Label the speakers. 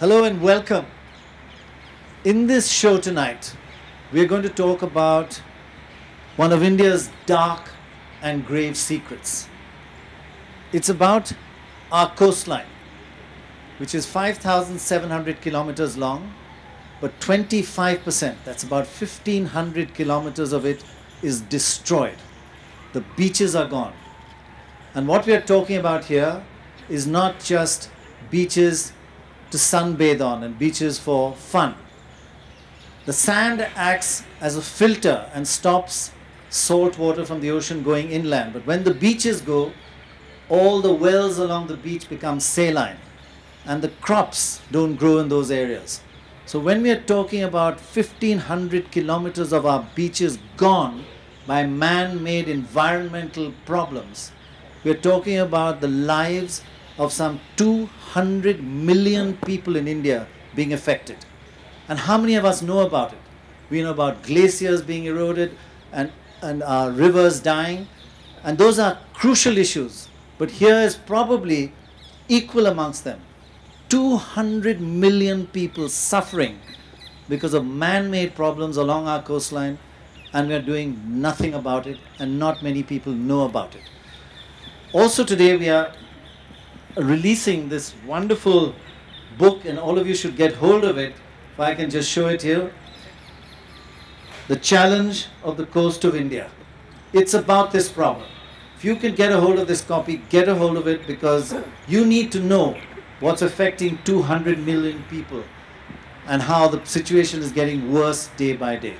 Speaker 1: Hello and welcome. In this show tonight, we are going to talk about one of India's dark and grave secrets. It's about our coastline, which is 5,700 kilometers long, but 25%, that's about 1,500 kilometers of it, is destroyed. The beaches are gone. And what we are talking about here is not just beaches to sunbathe on and beaches for fun. The sand acts as a filter and stops salt water from the ocean going inland. But when the beaches go, all the wells along the beach become saline and the crops don't grow in those areas. So when we are talking about 1500 kilometers of our beaches gone by man-made environmental problems, we are talking about the lives of some 200 million people in India being affected. And how many of us know about it? We know about glaciers being eroded and, and our rivers dying. And those are crucial issues. But here is probably equal amongst them. 200 million people suffering because of man-made problems along our coastline and we are doing nothing about it and not many people know about it. Also today we are releasing this wonderful book and all of you should get hold of it if I can just show it here. The Challenge of the Coast of India. It's about this problem. If you can get a hold of this copy, get a hold of it because you need to know what's affecting 200 million people and how the situation is getting worse day by day.